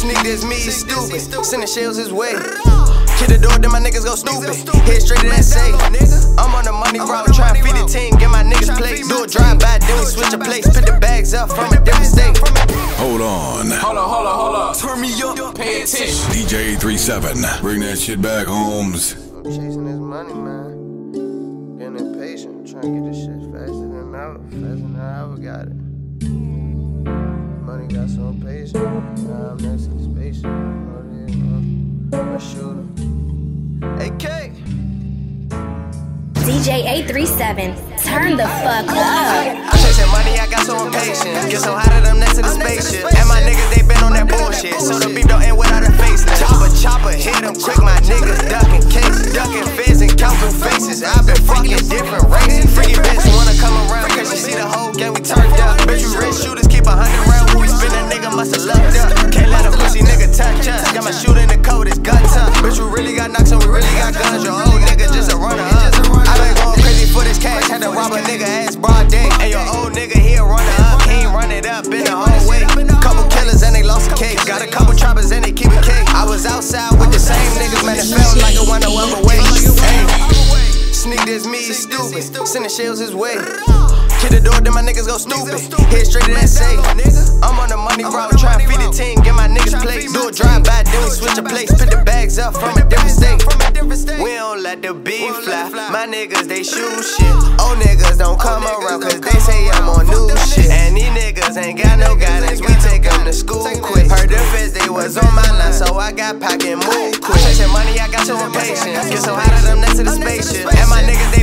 Sneak this me, you stupid. Sending shells his way. Hit the door, then my niggas go stupid. Head straight to that safe. I'm on the money route, trying to feed the team, get my niggas plates. Do a drive by, then we switch a place. Pick the bags up from a different state. Hold on. Hold on, hold on, hold up. Turn me up, pay attention. DJ 37. Bring that shit back, Holmes. I'm chasing this money, man. Getting impatient, trying to get this shit faster than ever, faster than I ever got it. Money got so impatient. Now I'm next to the spaceship. What it is, man? A shooter. AK. DJ 837, turn the fuck up. I'm chasing money, I got so impatient. Get so hot that I'm next to the spaceship. Broad day. And your old nigga here runner up, he ain't run it up in the whole way. Couple killers and they lost a cake. Got a couple choppers and they keep a cake. I was outside with the same niggas, man, it felt like a one no other way. Hey, sneak this me, stupid. Sending shells his way. Hit the door, then my niggas go stupid. Head straight to that safe. I'm on the money route, trying to feed the team, get my niggas plates. Do a drive by, then we switch a place. Pick the bags up from a different state. We don't let the beef fly. My niggas, they shoot shit. Old niggas don't come around, cause they say I'm on new shit. And these niggas ain't got no guidance, we take them to school quick. Heard the feds, they was on my line, so I got packed and moved quick. Chasing money, I got so impatient. Get so hot that I'm next to the spaceship. And my niggas, they